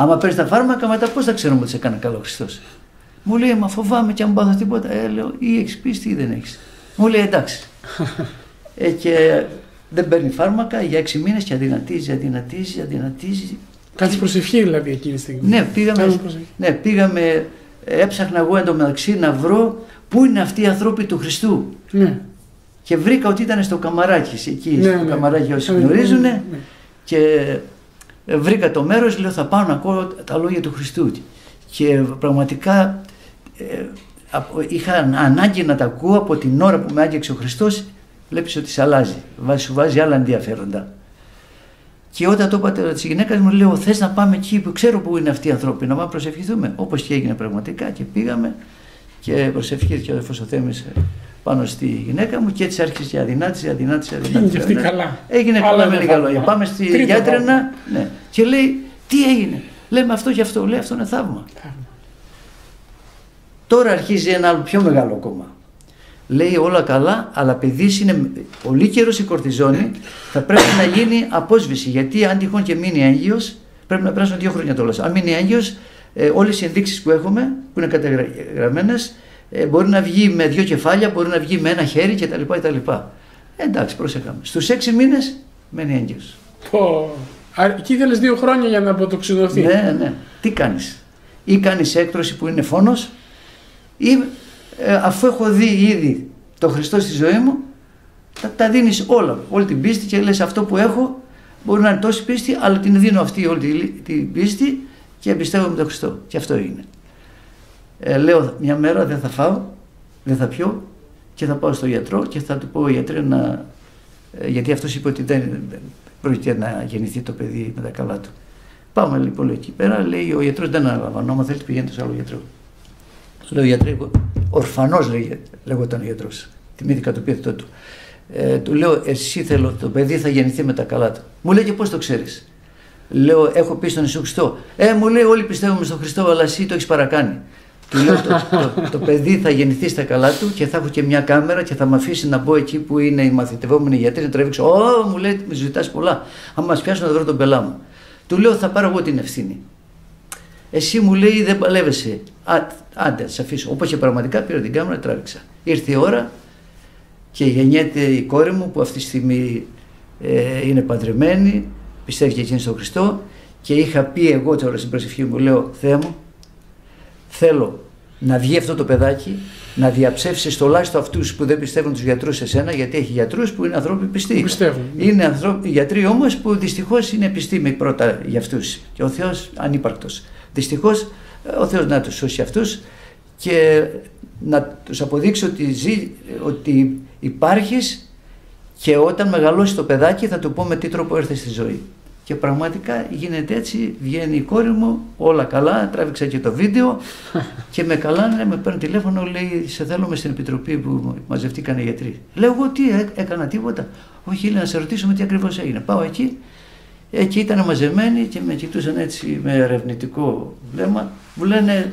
Άμα παίρνεις τα φάρμακα, μετά πώς θα ξέρουμε ότι σε έκανε καλά ο Χριστός; Μου λέει, Μα φοβάμαι και αν πάθω τίποτα. Ε, λέω, ή έχεις πίστη ή δεν έχεις. Μου λέει, εντάξει. <laughs> ε, και δεν παίρνει φάρμακα για έξι μήνες και αδυνατίζει, αδυνατίζει, αδυνατίζει. Κάτσε προσευχή δηλαδή εκείνη τη στιγμή. Ναι, πήγαμε, Κάνουμε προσευχή. ναι, πήγαμε, έψαχνα εγώ εντωμεταξύ να βρω πού είναι αυτοί οι άνθρωποι του Χριστού. Ναι. Και βρήκα ότι ήταν στο Καμαράκι, εκεί Ναι, στο ναι. Καμαράκι όσοι Ναι, γνωρίζουν. ναι, ναι. Και ε, βρήκα το μέρος, λέω θα πάω να ακούω τα λόγια του Χριστού. Και πραγματικά ε, απο- είχα ανάγκη να τα ακούω από την ώρα που με άγγιξε ο Χριστός, βλέπεις ότι σε αλλάζει, βάζει- σου βάζει άλλα ενδιαφέροντα. Και όταν το είπα της γυναίκας μου, λέω: Θες να πάμε εκεί που ξέρω που είναι αυτοί οι άνθρωποι, να πάμε προσευχηθούμε. Όπως και έγινε πραγματικά και πήγαμε και προσευχήθηκε ο αδερφός ο Θέμης πάνω στη γυναίκα μου και έτσι άρχισε και αδυνάτησε, αδυνάτησε, αδυνάτησε. Έγινε και αυτή αδυνάτησε. καλά. Έγινε Άλλα καλά με ένα λίγα θαύμα. λόγια. Πάμε στη Τρίτο γιατρένα θαύμα. ναι. και λέει: Τι έγινε; Λέμε αυτό και αυτό. Λέει: Αυτό είναι θαύμα. Θαύμα. Τώρα αρχίζει ένα άλλο πιο μεγάλο κόμμα. Λέει όλα καλά, αλλά επειδή είναι πολύ καιρός η κορτιζόνη, θα πρέπει να γίνει απόσβηση. Γιατί αν τυχόν και μείνει έγκυος, πρέπει να περάσουν δύο χρόνια τώρα. Αν μείνει έγκυος, ε, όλες οι ενδείξεις που έχουμε, που είναι καταγραμμένες, ε, μπορεί να βγει με δύο κεφάλια, μπορεί να βγει με ένα χέρι κτλ. κτλ. Ε, εντάξει, πρόσεχαμε. Στους έξι μήνες μένει έγκυος. Πω. Α, Εκεί ήθελε δύο χρόνια για να αποτοξιδωθεί. Ναι, ναι. Τι κάνεις; Ή κάνεις έκτρωση που είναι φόνος, ή ε, αφού έχω δει ήδη το Χριστό στη ζωή μου, τα, τα δίνεις όλα. Όλη την πίστη και λες αυτό που έχω μπορεί να είναι τόση πίστη, αλλά την δίνω αυτή όλη τη- την πίστη και εμπιστεύομαι τον Χριστό. Και αυτό είναι. Ε, λέω μια μέρα δεν θα φάω, δεν θα πιω και θα πάω στο γιατρό και θα του πω γιατρέ να... Ε, γιατί αυτός είπε ότι δεν πρόκειται να γεννηθεί το παιδί με τα καλά του. Πάμε λοιπόν εκεί πέρα, λέει ο γιατρός δεν αναλαμβάνω, άμα θέλετε πηγαίνετε σε άλλο γιατρό. Λέω γιατρέ, ορφανός λέγε, λέγονταν ο γιατρός, τιμήθηκα το πίθετό του. Ε, του λέω εσύ θέλω το παιδί θα γεννηθεί με τα καλά του. Μου λέει και πώς το ξέρεις; Λέω έχω πει στον Ιησού Χριστό. Ε μου λέει όλοι πιστεύουμε στον Χριστό αλλά εσύ το έχεις παρακάνει. Του λέω το, το, το, παιδί θα γεννηθεί στα καλά του και θα έχω και μια κάμερα και θα με αφήσει να μπω εκεί που είναι οι μαθητευόμενοι γιατροί να τραβήξω. Ω, μου λέει, μου ζητάς πολλά. Αν μας πιάσουν να βρω τον πελά μου. Του λέω, θα πάρω εγώ την ευθύνη. Εσύ μου λέει, δεν παλεύεσαι. Α, άντε, σε αφήσω. Όπως και πραγματικά πήρα την κάμερα, τράβηξα. Ήρθε η ώρα και γεννιέται η κόρη μου που αυτή τη στιγμή ε, είναι παντρεμένη, πιστεύει και εκείνη στον Χριστό και είχα πει εγώ τώρα στην προσευχή μου, λέω, Θεέ μου, θέλω να βγει αυτό το παιδάκι, να διαψεύσει τουλάχιστον αυτούς που δεν πιστεύουν τους γιατρούς σε σένα, γιατί έχει γιατρούς που είναι άνθρωποι πιστοί. Πιστεύουν. Είναι ανθρώποι, γιατροί όμως που δυστυχώς είναι επιστήμη πρώτα για αυτούς. Και ο Θεός ανύπαρκτος. Δυστυχώς ο Θεός να τους σώσει αυτούς και να τους αποδείξει ότι, ζει, ότι υπάρχεις και όταν μεγαλώσει το παιδάκι θα του πω με τι τρόπο έρθει στη ζωή. Και πραγματικά γίνεται έτσι, βγαίνει η κόρη μου, όλα καλά, τράβηξα και το βίντεο <laughs> και με καλάνε, με παίρνει τηλέφωνο, λέει σε θέλουμε στην επιτροπή που μαζευτήκαν οι γιατροί. Λέω εγώ τι έκανα τίποτα; Όχι λέει να σε ρωτήσουμε τι ακριβώς έγινε. Πάω εκεί, εκεί ήταν μαζεμένοι και με κοιτούσαν έτσι με ερευνητικό βλέμμα. Μου λένε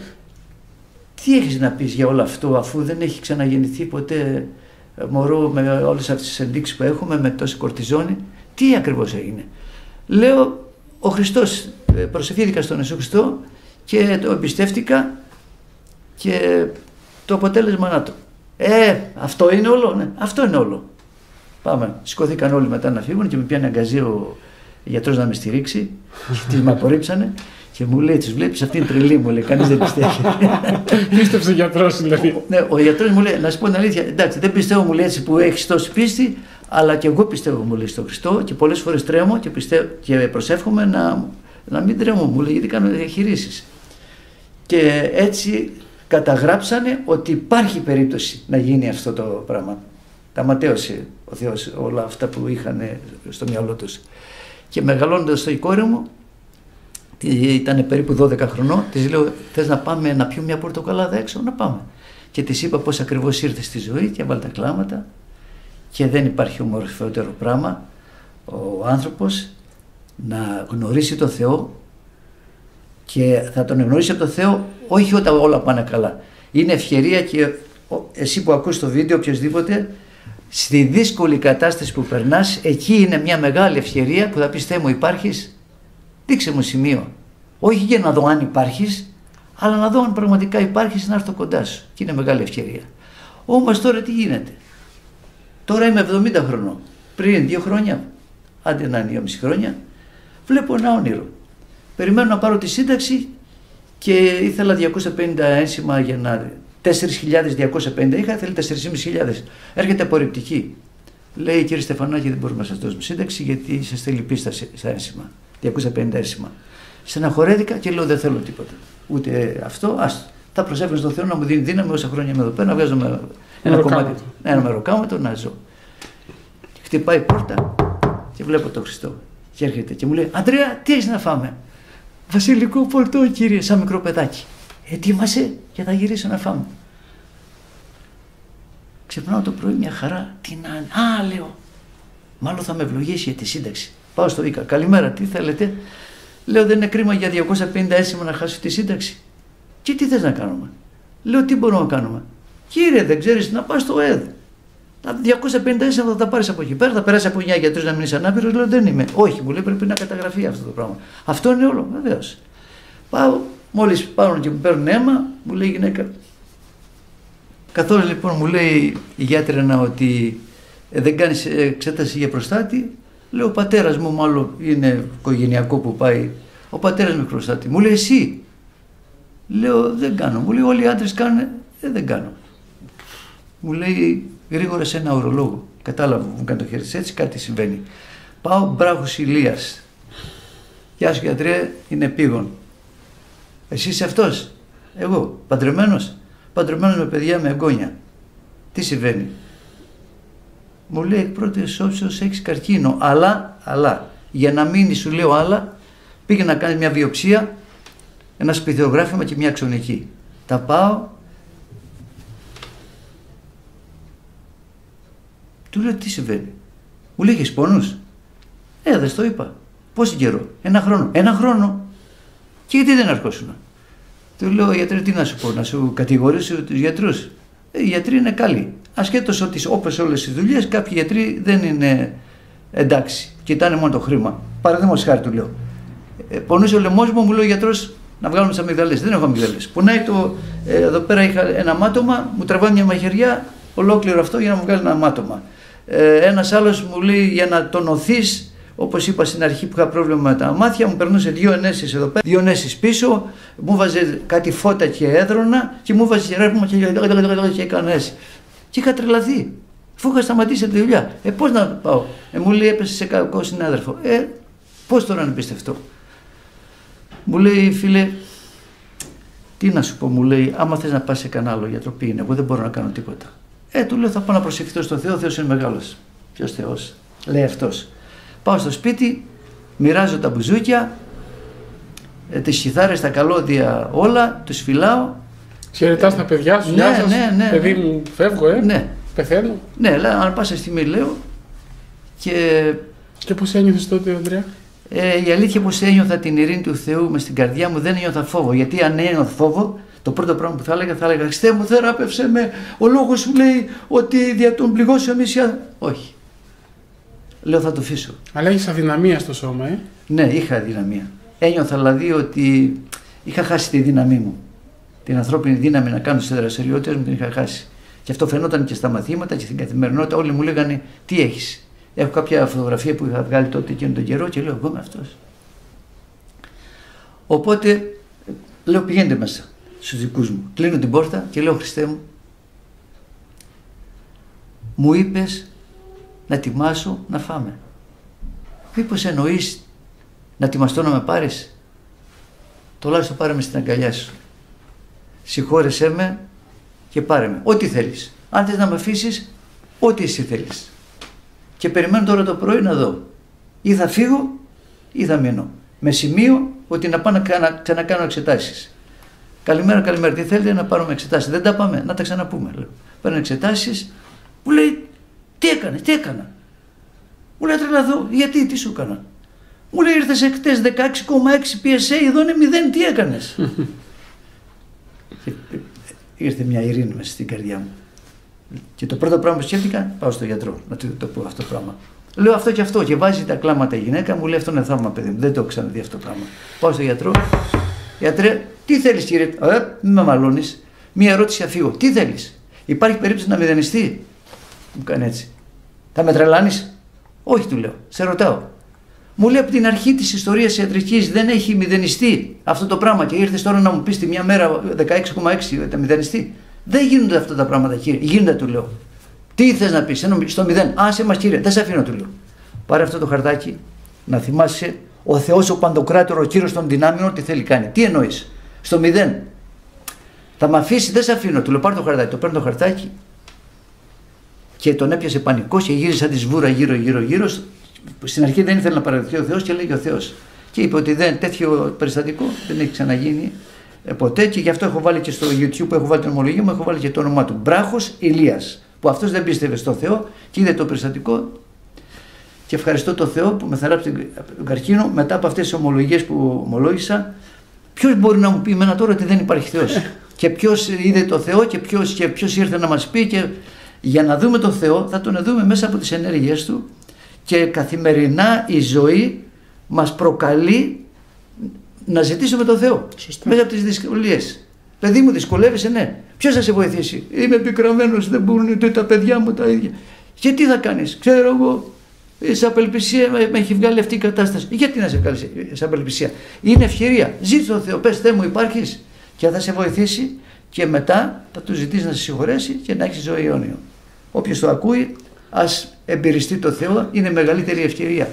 τι έχεις να πεις για όλο αυτό αφού δεν έχει ξαναγεννηθεί ποτέ μωρό με όλες αυτές τις ενδείξεις που έχουμε με τόση κορτιζόνη; Τι ακριβώς έγινε; Λέω, ο Χριστός, ε, προσευχήθηκα στον Ιησού Χριστό και το εμπιστεύτηκα και το αποτέλεσμα να το. Ε, αυτό είναι όλο, ναι, αυτό είναι όλο. Πάμε. Σηκώθηκαν όλοι μετά να φύγουν και με πιάνει αγκαζί ο γιατρός να με στηρίξει. Τι με απορρίψανε. Και μου λέει, του βλέπεις, αυτή είναι τρελή, μου λέει, κανείς δεν πιστεύει. Πίστεψε ο γιατρός, δηλαδή. ναι, ο γιατρός μου λέει, να σου πω την αλήθεια, εντάξει, δεν πιστεύω, μου λέει έτσι που έχεις τόση πίστη, αλλά και εγώ πιστεύω, μου λέει, στον Χριστό και πολλές φορές τρέμω και, πιστεύω, και προσεύχομαι να, να μην τρέμω, μου λέει, γιατί κάνω διαχειρήσει. Και έτσι καταγράψανε ότι υπάρχει περίπτωση να γίνει αυτό το πράγμα. Τα ματέωσε ο Θεός όλα αυτά που είχαν στο μυαλό τους. Και μεγαλώνοντας το η κόρη μου, ήταν περίπου 12 χρονών, της λέω: Θες να πάμε να πιούμε μια πορτοκαλάδα έξω, να πάμε. Και της είπα πώς ακριβώς ήρθε στη ζωή και έβαλε τα κλάματα. Και δεν υπάρχει ομορφότερο πράγμα ο άνθρωπος να γνωρίσει το Θεό και θα τον γνωρίσει από το Θεό όχι όταν όλα πάνε καλά. Είναι ευκαιρία και εσύ που ακούς το βίντεο οποιοδήποτε στη δύσκολη κατάσταση που περνάς εκεί είναι μια μεγάλη ευκαιρία που θα πεις Θεέ μου υπάρχεις; Δείξε μου σημείο. Όχι για να δω αν υπάρχεις, αλλά να δω αν πραγματικά υπάρχεις να έρθω κοντά σου. Και είναι μεγάλη ευκαιρία. Όμως τώρα τι γίνεται; Τώρα είμαι 70 χρονών. Πριν δύο χρόνια, άντε να είναι 2,5 χρόνια, βλέπω ένα όνειρο. Περιμένω να πάρω τη σύνταξη και ήθελα 250 ένσημα για να. 4.250 είχα, ήθελα 4.500. Έρχεται απορριπτική. Λέει κύριε Στεφανάκη, δεν μπορούμε να σας δώσουμε σύνταξη γιατί είσαστε λυπεί στα ένσημα. 250 έσημα. Στεναχωρέθηκα και λέω δεν θέλω τίποτα. Ούτε αυτό, άστο. Θα προσέφερε στον Θεό να μου δίνει δύναμη όσα χρόνια είμαι εδώ πέρα, να βγάζω με ένα κομμάτι, ένα μεροκάματο να ζω. Χτυπάει η πόρτα και βλέπω τον Χριστό. Και έρχεται και μου λέει: Αντρέα, τι έχεις να φάμε; Βασιλικό πολτό, κύριε, σαν μικρό παιδάκι. Ετοίμασε και θα γυρίσω να φάμε. Ξυπνάω το πρωί μια χαρά. Τι να. Α, λέω. Μάλλον θα με ευλογήσει για τη σύνταξη. Πάω στο ΙΚΑ. Καλημέρα, τι θέλετε; Λέω δεν είναι κρίμα για 250 έσημα να χάσει τη σύνταξη. Και τι θες να κάνουμε; Λέω τι μπορούμε να κάνουμε; Κύριε δεν ξέρεις να πας στο ΕΔ. Τα 250 έσημα θα τα πάρεις από εκεί πέρα, θα περάσει από 9 γιατρούς να μείνει ανάπηρος. Λέω δεν είμαι. Όχι, μου λέει πρέπει να καταγραφεί αυτό το πράγμα. Αυτό είναι όλο, βεβαίως. Πάω, μόλις πάω και μου παίρνουν αίμα, μου λέει η γυναίκα. Καθώ λοιπόν μου λέει η γιατρένα ότι ε, δεν κάνεις εξέταση για προστάτη, Λέω ο πατέρας μου, μάλλον είναι οικογενειακό που πάει. Ο πατέρας μου χρωστάτη. Μου λέει εσύ. Λέω δεν κάνω. Μου λέει όλοι οι άντρες κάνουν. Ε, δεν κάνω. Μου λέει γρήγορα σε ένα ορολόγο. Κατάλαβα, μου κάνει το χέρι έτσι, κάτι συμβαίνει. Πάω μπράβο ηλίας. Γεια σου γιατρέ, είναι πήγον. Εσύ είσαι αυτός; Εγώ, παντρεμένος; Παντρεμένος με παιδιά με εγγόνια. Τι συμβαίνει; Μου λέει εκ πρώτης όψεως έχεις καρκίνο. Αλλά, αλλά, για να μείνει, σου λέω άλλα, πήγε να κάνει μια βιοψία, ένα σπιθιογράφημα και μια ξωνική. Τα πάω. Του λέω τι συμβαίνει; Μου λέει έχει πόνους; Ε, δεν το είπα. Πόσο καιρό; Ένα χρόνο. Ένα χρόνο. Και γιατί δεν αρχόσουν. Του λέω γιατρέ τι να σου πω, να σου κατηγορήσω τους γιατρούς. Ε, οι γιατροί είναι καλοί. Ασχέτω ότι όπω όλες τι δουλειές, κάποιοι γιατροί δεν είναι εντάξει. Κοιτάνε μόνο το χρήμα. Παραδείγματος χάρη του λέω. Ε, πονούσε ο λαιμός μου, μου λέει ο γιατρός να βγάλουμε τις αμυγδαλές. Δεν έχω αμυγδαλές. Πονάει το. Ε, εδώ πέρα είχα ένα μάτωμα, μου τραβάει μια μαχαιριά, ολόκληρο αυτό για να μου βγάλει ένα μάτωμα. Ε, ένας άλλος μου λέει για να τονωθείς, Όπως είπα στην αρχή που είχα πρόβλημα με τα μάτια, μου περνούσε δύο ενέσεις εδώ πέρα, δύο ενέσεις πίσω, μου βάζε κάτι φώτα και έδρωνα και μου βάζε ρεύμα και, και έκανε και είχα τρελαθεί. Αφού είχα σταματήσει τη δουλειά. Ε, πώς να πάω. Ε, μου λέει έπεσε σε κακό συνάδελφο. Ε, πώς τώρα να πιστευτώ. Μου λέει φίλε, τι να σου πω, μου λέει, άμα θες να πας σε κανένα άλλο γιατρό, πήγαινε. Εγώ δεν μπορώ να κάνω τίποτα. Ε, του λέω, θα πάω να προσευχηθώ στο Θεό, ο Θεός είναι μεγάλος. Ποιος Θεός, λέει αυτός. Πάω στο σπίτι, μοιράζω τα μπουζούκια, ε, τις κιθάρες, τα καλώδια όλα, τους φυλάω Χαιρετά τα παιδιά σου, ναι, γεια σας, ναι, ναι, παιδί ναι. μου, φεύγω, ε, Ναι, πεθαίνω. ναι, λέω, αν πάσα στιγμή λέω και Και πώς ένιωθες τότε, Ανδρέα; ε, η αλήθεια πως ένιωθα την ειρήνη του Θεού μες στην καρδιά μου δεν ένιωθα φόβο. Γιατί αν ένιωθα φόβο, το πρώτο πράγμα που θα έλεγα, θα έλεγα Χριστέ μου, θεράπευσε με. Ο λόγος σου λέει ότι δια των πληγώσεων μισιά. Όχι. Λέω θα το αφήσω. Αλλά έχεις αδυναμία στο σώμα, ε. Ναι, είχα δυναμία. Ένιωθα δηλαδή ότι είχα χάσει τη δύναμή μου. Την ανθρώπινη δύναμη να κάνω τις δραστηριότητες μου την είχα χάσει. Και αυτό φαινόταν και στα μαθήματα και στην καθημερινότητα. Όλοι μου λέγανε τι έχεις; Έχω κάποια φωτογραφία που είχα βγάλει τότε εκείνο τον καιρό και λέω εγώ είμαι αυτός. Οπότε λέω πηγαίνετε μέσα στους δικούς μου. Κλείνω την πόρτα και λέω Χριστέ μου, μου είπες να ετοιμάσω να φάμε. Μήπως εννοείς να ετοιμαστώ να με πάρεις; Τουλάχιστον πάρε με στην αγκαλιά σου. Συγχώρεσέ με και πάρε με. Ό,τι θέλεις. Αν θες να με αφήσεις, ό,τι εσύ θέλεις. Και περιμένω τώρα το πρωί να δω. Ή θα φύγω ή θα μείνω. Με σημείο ότι να πάω να κάνα- ξανακάνω εξετάσεις. Καλημέρα, καλημέρα. Τι θέλετε να πάρουμε εξετάσεις; Δεν τα πάμε. Να τα ξαναπούμε. Λέω. Παίρνω εξετάσεις. Μου λέει, τι έκανες, τι έκανα; Μου λέει τρελαθώ, γιατί, τι σου έκανα; Μου λέει ήρθες εκτές 16,6 PSA, εδώ είναι 0, τι έκανες; Και <laughs> ήρθε μια ειρήνη μέσα στην καρδιά μου. Και το πρώτο πράγμα που σκέφτηκα, πάω στο γιατρό να του το πω αυτό το πράγμα. Λέω αυτό και αυτό και βάζει τα κλάματα η γυναίκα μου, λέει αυτό είναι θαύμα παιδί μου, δεν το έχω ξαναδεί αυτό το πράγμα. Πάω στο γιατρό, γιατρέ, τι θέλεις κύριε, ε, μην με μαλώνεις, μία ερώτηση θα φύγω, τι θέλεις, υπάρχει περίπτωση να μηδενιστεί; Μου κάνει έτσι. Θα με τρελάνεις; Όχι του λέω, σε ρωτάω. Μου λέει από την αρχή της ιστορίας τη ιατρικής δεν έχει μηδενιστεί αυτό το πράγμα και ήρθες τώρα να μου πεις τη μια μέρα 16,6 τα μηδενιστεί. Δεν γίνονται αυτά τα πράγματα, κύριε. Γίνονται, του λέω. Τι θες να πεις, στο μηδέν. Άσε μας, κύριε, δεν σε αφήνω, του λέω. Πάρε αυτό το χαρτάκι να θυμάσαι ο Θεός ο Παντοκράτορο, ο κύριος των δυνάμεων, τι θέλει κάνει. Τι εννοείς, στο μηδέν. Θα με αφήσει, δεν σε αφήνω, του λέω. Πάρε το χαρτάκι. Το παίρνω το χαρτάκι και τον έπιασε πανικό και γύρισε σαν τη σβούρα γύρω-γύρω-γύρω. Στην αρχή δεν ήθελε να παραδεχθεί ο Θεός και λέγει ο Θεός. Και είπε ότι δεν, τέτοιο περιστατικό δεν έχει ξαναγίνει ε, ποτέ και γι' αυτό έχω βάλει και στο YouTube που έχω βάλει την ομολογία μου, έχω βάλει και το όνομά του. Μπράχος Ηλίας. Που αυτός δεν πίστευε στο Θεό και είδε το περιστατικό. Και ευχαριστώ τον Θεό που με θεράπησε τον καρκίνο μετά από αυτές τις ομολογίες που ομολόγησα. Ποιος μπορεί να μου πει εμένα τώρα ότι δεν υπάρχει Θεός; <laughs> και ποιος είδε το Θεό και ποιος και ποιος ήρθε να μας πει. Και για να δούμε τον Θεό θα τον δούμε μέσα από τις ενέργειές του και καθημερινά η ζωή μας προκαλεί να ζητήσουμε τον Θεό Σωστά. μέσα από τις δυσκολίες. Παιδί μου δυσκολεύεσαι, ναι. Ποιος θα σε βοηθήσει; Είμαι πικραμένος, δεν μπορούν ούτε τα παιδιά μου τα ίδια. Και τι θα κάνεις, ξέρω εγώ, σε απελπισία με, με έχει βγάλει αυτή η κατάσταση. Γιατί να σε βγάλει σε- σε απελπισία. Είναι ευκαιρία. Ζήτησε τον Θεός, πες Θεέ μου υπάρχεις και θα σε βοηθήσει και μετά θα του ζητήσεις να σε συγχωρέσει και να έχεις ζωή αιώνιο. Όποιος το ακούει, ας εμπειριστεί το Θεό, είναι μεγαλύτερη ευκαιρία.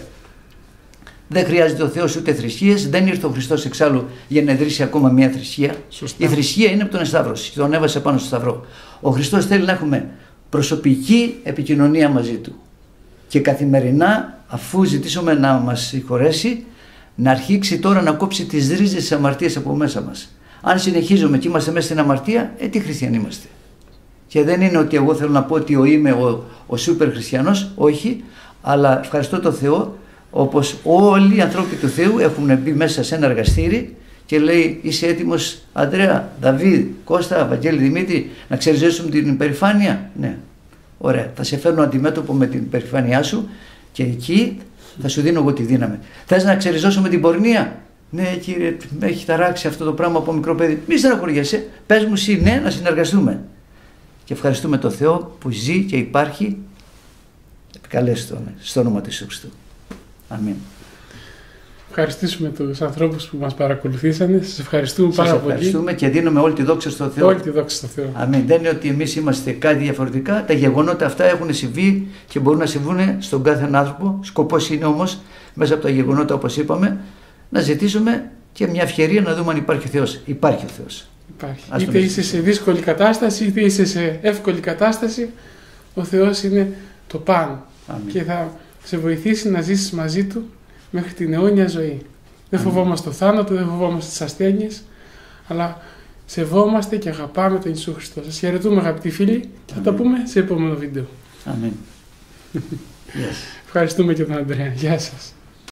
Δεν χρειάζεται ο Θεός ούτε θρησκείες. Δεν ήρθε ο Χριστός εξάλλου για να ιδρύσει ακόμα μια θρησκεία. Σωστά. Η θρησκεία είναι από τον Εσταύρωση. Τον έβασε πάνω στο Σταυρό. Ο Χριστός θέλει να έχουμε προσωπική επικοινωνία μαζί Του. Και καθημερινά αφού ζητήσουμε να μας συγχωρέσει να αρχίσει τώρα να κόψει τις ρίζες της αμαρτίας από μέσα μας. Αν συνεχίζουμε και είμαστε μέσα στην αμαρτία, ε, τι χριστιανοί είμαστε. Και δεν είναι ότι εγώ θέλω να πω ότι είμαι ο, ο σούπερ χριστιανός, όχι, αλλά ευχαριστώ τον Θεό όπως όλοι οι ανθρώποι του Θεού έχουν μπει μέσα σε ένα εργαστήρι και λέει είσαι έτοιμος Αντρέα, Δαβίδ, Κώστα, Βαγγέλη, Δημήτρη να ξεριζέσουμε την υπερηφάνεια; Ναι, ωραία, θα σε φέρνω αντιμέτωπο με την υπερηφάνειά σου και εκεί θα σου δίνω εγώ τη δύναμη. Θες να ξεριζώσουμε την πορνεία; Ναι, κύριε, με έχει ταράξει αυτό το πράγμα από μικρό παιδί. Μη στεναχωριέσαι. Πες μου εσύ, ναι, να συνεργαστούμε. Και ευχαριστούμε τον Θεό που ζει και υπάρχει. Επικαλέστο στο όνομα του Χριστού. Αμήν. Ευχαριστήσουμε τους ανθρώπους που μας παρακολουθήσανε. Σας ευχαριστούμε πάρα πολύ. Σας ευχαριστούμε και δίνουμε όλη τη δόξα στο Θεό. Όλη τη δόξα στο Θεό. Αμήν. Δεν είναι ότι εμείς είμαστε κάτι διαφορετικά. Τα γεγονότα αυτά έχουν συμβεί και μπορούν να συμβούν στον κάθε άνθρωπο. Σκοπός είναι όμως μέσα από τα γεγονότα όπως είπαμε να ζητήσουμε και μια ευκαιρία να δούμε αν υπάρχει ο Θεός. Υπάρχει ο Θεός. Υπάρχει. είτε είσαι σε δύσκολη κατάσταση είτε είσαι σε εύκολη κατάσταση ο Θεός είναι το πάνω και θα σε βοηθήσει να ζήσεις μαζί Του μέχρι την αιώνια ζωή. Δεν φοβόμαστε το θάνατο, δεν φοβόμαστε τις ασθένειες, αλλά σεβόμαστε και αγαπάμε τον Ιησού Χριστό. Σας χαιρετούμε αγαπητοί φίλοι και θα τα πούμε σε επόμενο βίντεο. Αμήν. <laughs> Ευχαριστούμε και τον Αντρέα. Γεια σας.